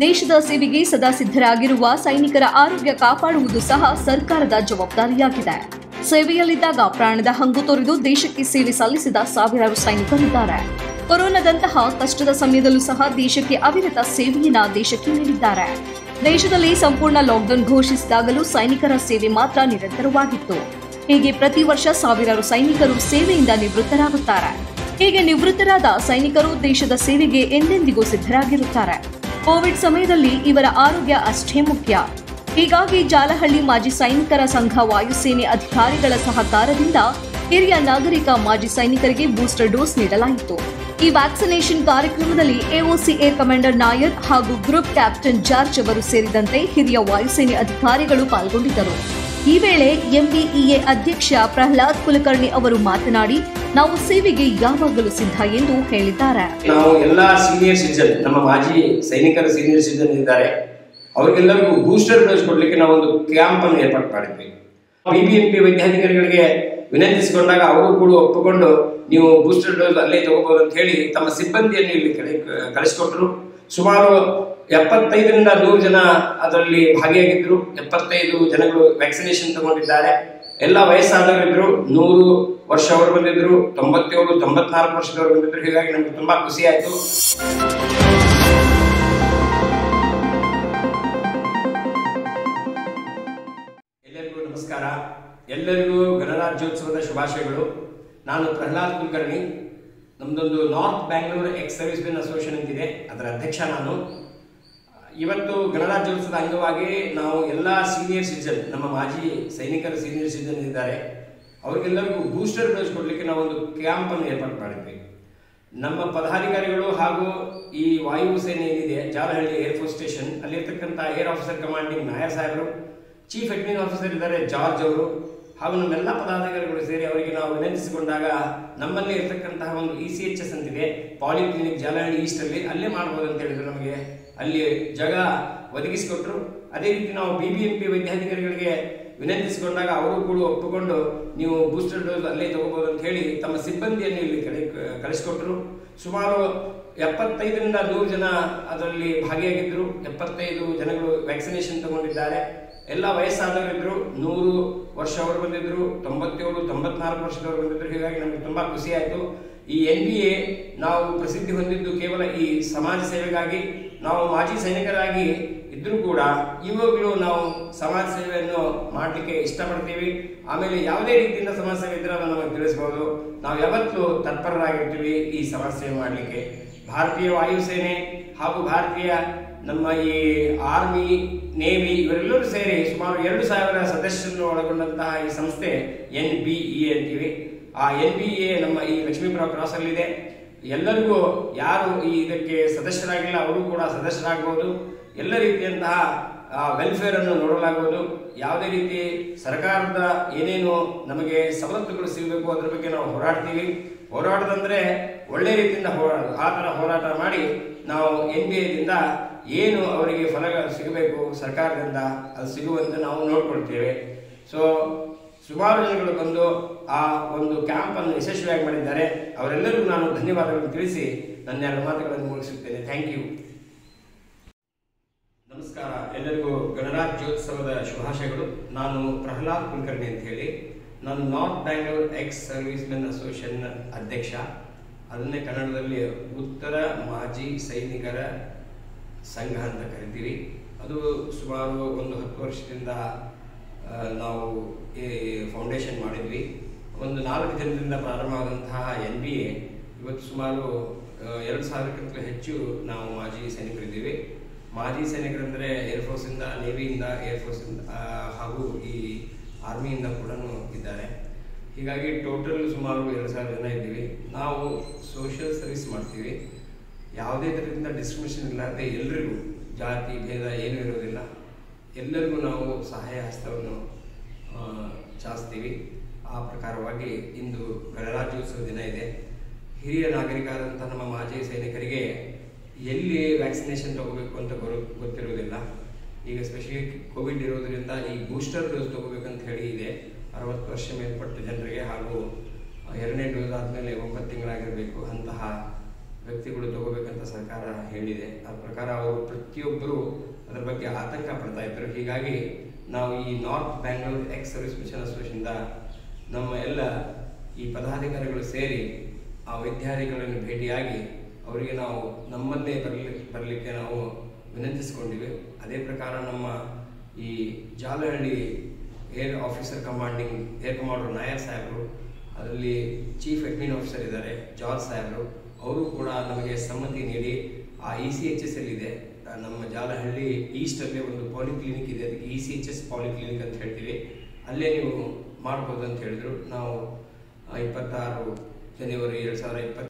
ದೇಶದ ಸೇವೆಗೆ ಸದಾ ಸಿದ್ಧರಾಗಿರುವ ಸೈನಿಕರ ಆರೋಗ್ಯ ಕಾಪಾಡುವುದು ಸಹ ಸರ್ಕಾರದ ಜವಾಬ್ದಾರಿಯಾಗಿದೆ. ಸೇವೆಯಲ್ಲಿದ್ದಾಗ ಪ್ರಾಣದ ಹಂಗು ತೊರೆದು ದೇಶಕ್ಕೆ ಸೇವೆ ಸಲ್ಲಿಸಿದ ಸಾವಿರಾರು ಸೈನಿಕರಿದ್ದಾರೆ. ಕೊರೋನಾದಂತಹ ಕಷ್ಟದ ಸಮಯದಲ್ಲೂ ಸಹ ದೇಶಕ್ಕೆ ಅವಿರತ ಸೇವೆಯನ್ನ ದೇಶಕ್ಕೆ ನೀಡಿದ್ದಾರೆ. ದೇಶದಲ್ಲಿ ಸಂಪೂರ್ಣ ಲಾಕ್ಡೌನ್ ಘೋಷಿಸಿದಾಗಲೂ ಸೈನಿಕರ ಸೇವೆ ಮಾತ್ರ ನಿರಂತರವಾಗಿತ್ತು. ಹೀಗೆ ಪ್ರತಿ ವರ್ಷ ಸಾವಿರಾರು ಸೈನಿಕರು ಸೇವೆಯಿಂದ ನಿವೃತ್ತರಾಗುತ್ತಾರೆ. ಹೀಗೆ ನಿವೃತ್ತರಾದ ಸೈನಿಕರು ದೇಶದ ಸೇವೆಗೆ ಎಂದೆಂದಿಗೂ ಸಿದ್ಧರಾಗಿರುತ್ತಾರೆ. ಕೋವಿಡ್ ಸಮಯದಲ್ಲಿ ಇವರ ಆರೋಗ್ಯ ಅಷ್ಟೇ ಮುಖ್ಯ. ಹೀಗಾಗಿ ಜಾಲಹಳ್ಳಿ ಮಾಜಿ ಸೈನಿಕರ ಸಂಘ ವಾಯುಸೇನೆ ಅಧಿಕಾರಿಗಳ ಸಹಕಾರದಿಂದ ಹಿರಿಯ ನಾಗರಿಕ ಮಾಜಿ ಸೈನಿಕರಿಗೆ ಬೂಸ್ಟರ್ ಡೋಸ್ ನೀಡಲಾಯಿತು. ಈ ವ್ಯಾಕ್ಸಿನೇಷನ್ ಕಾರ್ಯಕ್ರಮದಲ್ಲಿ ಎಒಸಿ ಏರ್ ಕಮಾಂಡರ್ ನಾಯರ್ ಹಾಗೂ ಗ್ರೂಪ್ ಕ್ಯಾಪ್ಟನ್ ಜಾರ್ಜ್ ಅವರು ಸೇರಿದಂತೆ ಹಿರಿಯ ವಾಯುಸೇನೆ ಅಧಿಕಾರಿಗಳು ಪಾಲ್ಗೊಂಡಿದ್ದರು. ಈ ವೇಳೆ ಎಂಬಿಇಎ ಅಧ್ಯಕ್ಷ ಪ್ರಹ್ಲಾದ್ ಕುಲಕರ್ಣಿ ಅವರು ಮಾತನಾಡಿ, ನಾವು ಸೇವೆಗೆ ಯಾವಾಗಲೂ ಸಿದ್ಧ ಎಂದು ಹೇಳಿದ್ದಾರೆ. ನಾವು ಎಲ್ಲ ಸೀನಿಯರ್ ಸಿಟಿಜನ್ ನಮ್ಮ ಮಾಜಿ ಸೈನಿಕರ ಸೀನಿಯರ್ ಸಿಟಿಜನ್ ಇದ್ದಾರೆ. ಅವರಿಗೆಲ್ಲರಿಗೂ ಬೂಸ್ಟರ್ ಡೋಸ್ ಕೊಡ್ಲಿಕ್ಕೆ ನಾವು ಒಂದು ಕ್ಯಾಂಪ್ ಅನ್ನು ಏರ್ಪಾಡು ಮಾಡಿದ್ವಿ. ಬಿಬಿಎಂಪಿ ವೈದ್ಯಾಧಿಕಾರಿಗಳಿಗೆ ವಿನಂತಿಸಿಕೊಂಡಾಗ ಅವರು ಕೂಡ ಒಪ್ಪಿಕೊಂಡು ನೀವು ಬೂಸ್ಟರ್ ಡೋಸ್ ಅಲ್ಲೇ ತಗೋಬಹುದು ಅಂತ ಹೇಳಿ ತಮ್ಮ ಸಿಬ್ಬಂದಿಯನ್ನು ಇಲ್ಲಿ ಕಳಿಸಿಕೊಟ್ಟರು ಸುಮಾರು ಎಪ್ಪತ್ತೈದರಿಂದ ನೂರು ಜನ ಅದರಲ್ಲಿ ಭಾಗಿಯಾಗಿದ್ದರು ಎಪ್ಪತ್ತೈದು ಜನಗಳು ವ್ಯಾಕ್ಸಿನೇಷನ್ ತಗೊಂಡಿದ್ದಾರೆ. ಎಲ್ಲ ವಯಸ್ಸಾದವರಿದ್ದರು ನೂರು ವರ್ಷವರು ಬಂದಿದ್ದರು ತೊಂಬತ್ತೇಳು, ತೊಂಬತ್ನಾಲ್ಕು ವರ್ಷದವರು ಬಂದಿದ್ದರು ಹೀಗಾಗಿ ನಮ್ಗೆ ತುಂಬಾ ಖುಷಿ ಆಯ್ತು. ಎಲ್ಲರಿಗೂ ನಮಸ್ಕಾರ. ಎಲ್ಲರಿಗೂ ಗಣರಾಜ್ಯೋತ್ಸವದ ಶುಭಾಶಯಗಳು. ನಾನು ಪ್ರಹ್ಲಾದ್ ಕುಲಕರ್ಣಿ. ನಮ್ದೊಂದು north Bangalore ex servicemen association ಅಂತಿದೆ. ಅದರ ಅಧ್ಯಕ್ಷ ನಾನು. ಇವತ್ತು ಗಣರಾಜ್ಯೋತ್ಸವದ ಅಂಗವಾಗಿ ನಾವು ಎಲ್ಲ ಸೀನಿಯರ್ ಸಿಟಿಜನ್ ನಮ್ಮ ಮಾಜಿ ಸೈನಿಕರ ಸೀನಿಯರ್ ಸಿಟಿಜನ್ ಇದ್ದಾರೆ. ಅವರಿಗೆಲ್ಲರಿಗೂ ಬೂಸ್ಟರ್ ಡೋಸ್ ಕೊಡಲಿಕ್ಕೆ ನಾವು ಒಂದು ಕ್ಯಾಂಪ್ ಅನ್ನು ಏರ್ಪಾಡು ಮಾಡಿದ್ವಿ. ನಮ್ಮ ಪದಾಧಿಕಾರಿಗಳು ಹಾಗೂ ಈ ವಾಯು ಸೇನೆ ಏನಿದೆ, ಜಾಲಹಳ್ಳಿ ಏರ್ಫೋರ್ಸ್ ಸ್ಟೇಷನ್ ಅಲ್ಲಿರ್ತಕ್ಕಂಥ ಏರ್ ಆಫೀಸರ್ ಕಮಾಂಡಿಂಗ್ ನಾಯರ್ ಸಾಹೇಬರು ಚೀಫ್ ಅಡ್ಮಿನ್ ಆಫೀಸರ್ ಇದ್ದಾರೆ ಜಾರ್ಜ್ ಅವರು ಹಾಗೂ ನಮ್ಮೆಲ್ಲ ಪದಾಧಿಕಾರಿಗಳು ಸೇರಿ ಅವರಿಗೆ ನಾವು ವಿನಂತಿಸಿಕೊಂಡಾಗ ನಮ್ಮಲ್ಲಿ ಇರತಕ್ಕಂತಹ ಒಂದು ಇ ಸಿ ಎಚ್ ಎಸ್ ಅಂತಿದೆ. ಪಾಲಿಕ್ಲಿನಿಕ್ ಜಾಲಹಳ್ಳಿ ಈಸ್ಟ್ ಅಲ್ಲಿ. ಅಲ್ಲೇ ಮಾಡಬಹುದು ಅಂತ ಹೇಳಿದ್ರು ನಮಗೆ. ಅಲ್ಲಿ ಜಾಗ ಒದಗಿಸಿಕೊಟ್ರು. ಅದೇ ರೀತಿ ನಾವು ಬಿ ಬಿ ಎಂ ಪಿ ವೈದ್ಯಾಧಿಕಾರಿಗಳಿಗೆ ವಿನಂತಿಸಿಕೊಂಡಾಗ ಅವರು ಕೂಡ ಒಪ್ಪಿಕೊಂಡು ನೀವು ಬೂಸ್ಟರ್ ಡೋಸ್ ಅಲ್ಲೇ ತಗೋಬಹುದು ಅಂತ ಹೇಳಿ ತಮ್ಮ ಸಿಬ್ಬಂದಿಯನ್ನು ಇಲ್ಲಿ ಕಳಿ ಕಳಿಸಿಕೊಟ್ರು. ಸುಮಾರು ಎಪ್ಪತ್ತೈದರಿಂದ ನೂರು ಜನ ಅದರಲ್ಲಿ ಭಾಗಿಯಾಗಿದ್ದರು. ಎಪ್ಪತ್ತೈದು ಜನಗಳು ವ್ಯಾಕ್ಸಿನೇಷನ್ ತಗೊಂಡಿದ್ದಾರೆ. ಎಲ್ಲ ವಯಸ್ಸಾದವರಿದ್ರು ನೂರು ವರ್ಷವರು ಬಂದಿದ್ರು, ತೊಂಬತ್ತೇಳು, ತೊಂಬತ್ನಾಲ್ಕು ವರ್ಷದವರು ಬಂದಿದ್ರು. ಹೀಗಾಗಿ ನಮಗೆ ತುಂಬಾ ಖುಷಿ ಆಯಿತು. ಈ ಎನ್ ಬಿ ಎ ನಾವು ಪ್ರಸಿದ್ಧಿ ಹೊಂದಿದ್ದು ಕೇವಲ ಈ ಸಮಾಜ ಸೇವೆಗಾಗಿ, ನಾವು ಮಾಜಿ ಸೈನಿಕರಾಗಿ ಇದ್ರೂ ಕೂಡ ಇವಾಗಲೂ ನಾವು ಸಮಾಜ ಸೇವೆಯನ್ನು ಮಾಡಲಿಕ್ಕೆ ಇಷ್ಟಪಡ್ತೀವಿ. ಆಮೇಲೆ ಯಾವುದೇ ರೀತಿಯಿಂದ ಸಮಾಜ ಸೇವೆ ಇದ್ರೆ ಅದನ್ನು ನಮಗೆ ತಿಳಿಸ್ಬೋದು. ನಾವು ಯಾವತ್ತೂ ತತ್ಪರರಾಗಿರ್ತೀವಿ ಈ ಸಮಾಜ ಸೇವೆ ಮಾಡಲಿಕ್ಕೆ. ಭಾರತೀಯ ವಾಯುಸೇನೆ ಹಾಗೂ ಭಾರತೀಯ ನಮ್ಮ ಈ ಆರ್ಮಿ, ನೇವಿ ಇವರೆಲ್ಲರೂ ಸೇರಿ ಸುಮಾರು ಎರಡು ಸಾವಿರ ಸದಸ್ಯರನ್ನು ಒಳಗೊಂಡಂತಹ ಈ ಸಂಸ್ಥೆ ಎನ್ ಬಿ ಇ ಅಂತೀವಿ. ಆ ಎನ್ ಬಿ ಎ ನಮ್ಮ ಈ ಲಕ್ಷ್ಮೀಪುರ ಕ್ರಾಸ್ ಅಲ್ಲಿದೆ ಎಲ್ಲರಿಗೂ ಯಾರು ಈ ಇದಕ್ಕೆ ಸದಸ್ಯರಾಗಿಲ್ಲ, ಅವರು ಕೂಡ ಸದಸ್ಯರಾಗಬಹುದು ಎಲ್ಲ ರೀತಿಯಂತಹ ವೆಲ್ಫೇರ್ ಅನ್ನು ನೋಡಲಾಗುವುದು ಯಾವುದೇ ರೀತಿ ಸರ್ಕಾರದ ಏನೇನು ನಮಗೆ ಸವಲತ್ತುಗಳು ಸಿಗಬೇಕು, ಅದ್ರ ಬಗ್ಗೆ ನಾವು ಹೋರಾಡ್ತೀವಿ. ಹೋರಾಡೋದಂದ್ರೆ ಒಳ್ಳೆ ರೀತಿಯಿಂದ ಹೋರಾಡೋದು ಆ ಥರ ಹೋರಾಟ ಮಾಡಿ ನಾವು ಎನ್ ಬಿ ಎದಿಂದ ಏನು ಅವರಿಗೆ ಫಲ ಸಿಗಬೇಕು ಸರ್ಕಾರದಿಂದ, ಅದು ಸಿಗುವಂತೆ ನಾವು ನೋಡ್ಕೊಳ್ತೇವೆ. ಸೊ ಸುಮಾರು ಜನಗಳು ಬಂದು ಆ ಒಂದು ಕ್ಯಾಂಪನ್ನು ಯಶಸ್ವಿಯಾಗಿ ಮಾಡಿದ್ದಾರೆ. ಅವರೆಲ್ಲರಿಗೂ ನಾನು ಧನ್ಯವಾದಗಳನ್ನು ತಿಳಿಸಿ ನನ್ನ ಎರಡು ಮಾತುಗಳನ್ನು ಮುಗಿಸುತ್ತೇನೆ. ಥ್ಯಾಂಕ್ ಯು ನಮಸ್ಕಾರ. ಎಲ್ಲರಿಗೂ ಗಣರಾಜ್ಯೋತ್ಸವದ ಶುಭಾಶಯಗಳು. ನಾನು ಪ್ರಹ್ಲಾದ್ ಕುಲಕರ್ಣಿ ಅಂತ ಹೇಳಿ. ನಾನು north Bangalore ex servicemen association ಅಧ್ಯಕ್ಷ. ಅದನ್ನೇ ಕನ್ನಡದಲ್ಲಿ ಉತ್ತರ ಮಾಜಿ ಸೈನಿಕರ ಸಂಘ ಅಂತ ಕರಿತೀವಿ. ಅದು ಸುಮಾರು ಒಂದು ಹತ್ತು ವರ್ಷದಿಂದ ನಾವು ಈ ಫೌಂಡೇಶನ್ ಮಾಡಿದ್ವಿ. ಒಂದು ನಾಲ್ಕು ಜನರಿಂದ ಪ್ರಾರಂಭವಾದಂತಹ ಎನ್ ಬಿ ಎ, ಇವತ್ತು ಸುಮಾರು ಎರಡು ಸಾವಿರಕ್ಕಿಂತ ಹೆಚ್ಚು ನಾವು ಮಾಜಿ ಸೈನಿಕರಿದ್ದೀವಿ. ಮಾಜಿ ಸೈನಿಕರಂದರೆ ಏರ್ಫೋರ್ಸಿಂದ ನೇವಿಯಿಂದ ಏರ್ಫೋರ್ಸಿಂದ ಹಾಗೂ ಈ ಆರ್ಮಿಯಿಂದ ಕೂಡ ಇದ್ದಾರೆ. ಹೀಗಾಗಿ ಟೋಟಲ್ ಸುಮಾರು ಎರಡು ಸಾವಿರ ಜನ ಇದ್ದೀವಿ. ನಾವು ಸೋಷಿಯಲ್ ಸರ್ವಿಸ್ ಮಾಡ್ತೀವಿ. ಯಾವುದೇ ಥರದಿಂದ ಡಿಸ್ಕ್ರಿಮಿನೇಷನ್ ಇಲ್ಲಾಂದರೆ ಎಲ್ಲರಿಗೂ ಜಾತಿ, ಭೇದ ಏನೂ ಇರೋದಿಲ್ಲ. ಎಲ್ಲರಿಗೂ ನಾವು ಸಹಾಯ ಹಸ್ತವನ್ನು ಚಾಚ್ತೀವಿ. ಆ ಪ್ರಕಾರವಾಗಿ ಇಂದು ಗಣರಾಜ್ಯೋತ್ಸವ ದಿನ ಇದೆ. ಹಿರಿಯ ನಾಗರಿಕರಾದಂಥ ನಮ್ಮ ಮಾಜಿ ಸೈನಿಕರಿಗೆ ಎಲ್ಲಿ ವ್ಯಾಕ್ಸಿನೇಷನ್ ತಗೋಬೇಕು ಅಂತ ಗೊರು, ಗೊತ್ತಿರೋದಿಲ್ಲ. ಈಗ ಸ್ಪೆಷಲಿ ಕೋವಿಡ್ ಇರೋದರಿಂದ ಈ ಬೂಸ್ಟರ್ ಡೋಸ್ ತಗೋಬೇಕಂತ ಹೇಳಿ ಇದೆ. ಅರವತ್ತು ವರ್ಷ ಮೇಲ್ಪಟ್ಟ ಜನರಿಗೆ ಹಾಗೂ ಎರಡನೇ ಡೋಸ್ ಆದಮೇಲೆ ಒಂಬತ್ತು ತಿಂಗಳಾಗಿರಬೇಕು ಅಂತಹ ವ್ಯಕ್ತಿಗಳು ತಗೋಬೇಕಂತ ಸರ್ಕಾರ ಹೇಳಿದೆ. ಆ ಪ್ರಕಾರ ಅವರು ಪ್ರತಿಯೊಬ್ಬರು ಅದರ ಬಗ್ಗೆ ಆತಂಕ ಪಡ್ತಾ ಇದ್ದರು. ಹೀಗಾಗಿ ನಾವು ಈ north Bangalore ex servicemen ಅಸೋಸಿಯೇಷನ್ದ ನಮ್ಮ ಎಲ್ಲ ಈ ಪದಾಧಿಕಾರಿಗಳು ಸೇರಿ ಆ ವೈದ್ಯಾಧಿಕಾರಿಗಳನ್ನು ಭೇಟಿಯಾಗಿ ಅವರಿಗೆ ನಾವು ನಮ್ಮನ್ನೇ ಬರಲಿ, ಬರಲಿಕ್ಕೆ ನಾವು ವಿನಂತಿಸಿಕೊಂಡಿವೆ. ಅದೇ ಪ್ರಕಾರ ನಮ್ಮ ಈ Jalahalli air officer commanding air commander Nair ಸಾಹೇಬರು, ಅದರಲ್ಲಿ ಚೀಫ್ ಅಡ್ಮಿನ್ ಆಫೀಸರ್ ಇದ್ದಾರೆ ಜಾರ್ಜ್ ಸಾಹೇಬರು ಅವರು ಕೂಡ ನಮಗೆ ಸಮ್ಮತಿ ನೀಡಿ ಆ ಇ ಸಿ ಎಚ್ ಎಸ್ ಇದೆ ನಮ್ಮ ಜಾಲಹಳ್ಳಿ ಈಸ್ಟಲ್ಲೇ ಒಂದು ಪಾಲಿಕ್ಲಿನಿಕ್ ಇದೆ. ಅದಕ್ಕೆ E C H S polyclinic ಅಂತ ಹೇಳ್ತೀವಿ. ಅಲ್ಲೇ ನೀವು ಮಾಡ್ಬೋದು ಅಂತ ಹೇಳಿದ್ರು. ನಾವು ಇಪ್ಪತ್ತಾರು ಜನವರಿ ಎರಡು ಸಾವಿರದ ಇಪ್ಪತ್ತು